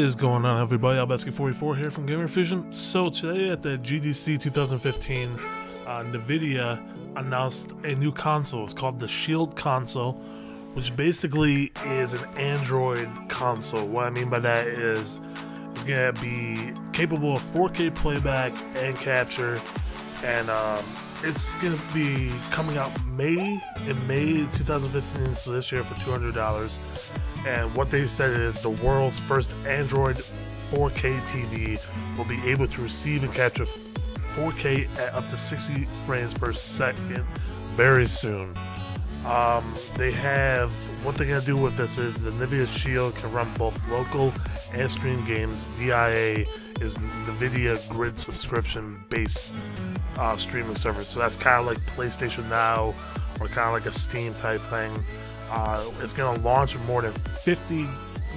is going on, everybody? LBEDZKI44 here from Gamerfuzion. So today at the GDC 2015, uh, NVIDIA announced a new console. It's called the Shield console, which basically is an Android console. What I mean by that is it's to be capable of 4K playback and capture, and um, it's to be coming out May in May 2015, so this year for $200 and what they said is the world's first Android 4K TV will be able to receive and capture 4K at up to 60 frames per second very soon. Um, they have what they're gonna do with this is the Nvidia Shield can run both local and stream games. VIA is Nvidia Grid subscription based uh, streaming service, so that's kind of like PlayStation Now or kind of like a Steam type thing. Uh, it's going to launch more than 50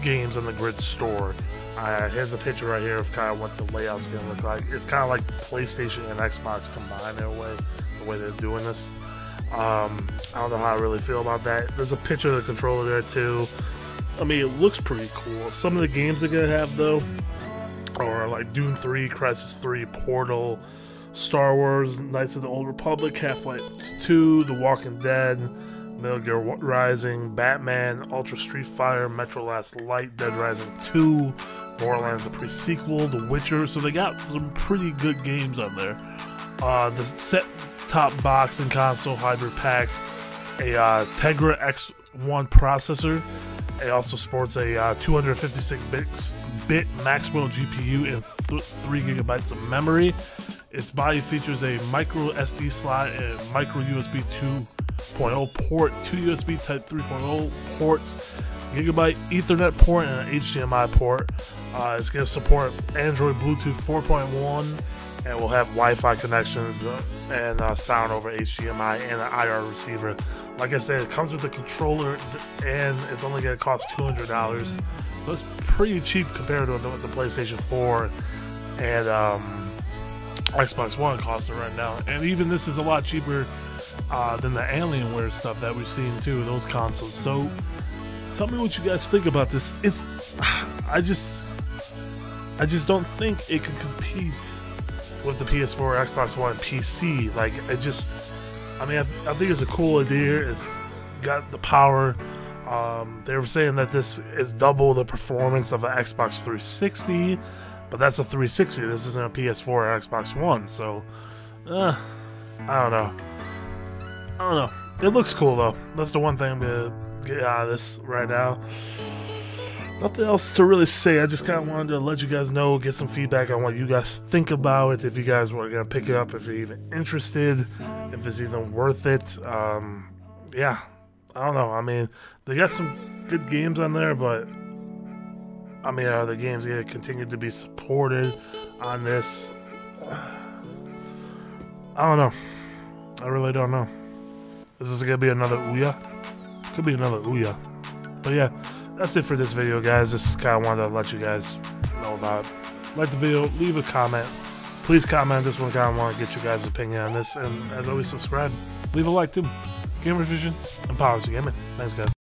games on the Grid store. Uh, here's a picture right here of kind of what the layout's going to look like. It's kind of like PlayStation and Xbox combined in a way, the way they're doing this. Um, I don't know how I really feel about that. There's a picture of the controller there too. I mean, it looks pretty cool. Some of the games they're going to have though are like Doom 3, Crysis 3, Portal, Star Wars, Knights of the Old Republic, Half-Life 2, The Walking Dead, Metal Gear Rising, Batman, Ultra Street Fighter, Metro Last Light, Dead Rising 2, Borderlands the pre-sequel, The Witcher. So they got some pretty good games on there. Uh, the set-top box and console hybrid packs a uh, Tegra X1 processor. It also sports a uh, 256-bit Maxwell GPU and th 3 gigabytes of memory. Its body features a micro SD slot and micro USB 2 port, two USB Type 3.0 ports, Gigabyte Ethernet port, and an HDMI port. Uh, it's going to support Android Bluetooth 4.1 and we'll have Wi-Fi connections uh, and uh, sound over HDMI and an IR receiver. Like I said, it comes with a controller and it's only going to cost $200. So it's pretty cheap compared to the, the PlayStation 4 and um, Xbox One costing right now. And even this is a lot cheaper uh, than the Alienware stuff that we've seen too, those consoles. So tell me what you guys think about this. It's I just I just don't think it can compete with the PS4, Xbox One, PC. Like I just I mean I, I think it's a cool idea. It's got the power. Um, they were saying that this is double the performance of an Xbox 360, but that's a 360. This isn't a PS4 or Xbox One, so uh, I don't know. I don't know. It looks cool though. That's the one thing I'm gonna get out of this right now. Nothing else to really say. I just kind of wanted to let you guys know, get some feedback on what you guys think about it. If you guys were gonna pick it up, if you're even interested, if it's even worth it. Um, yeah, I don't know. I mean, they got some good games on there, but I mean, are the games gonna continue to be supported on this? I don't know. I really don't know. This is this gonna be another Ouya? Could be another Ouya. But yeah, that's it for this video, guys. Just kind of wanted to let you guys know about. Like the video, leave a comment. Please comment this one. Of want to get you guys' opinion on this. And as always, subscribe. Leave a like too. Gamerfuzion and Policy Gaming. Thanks, guys.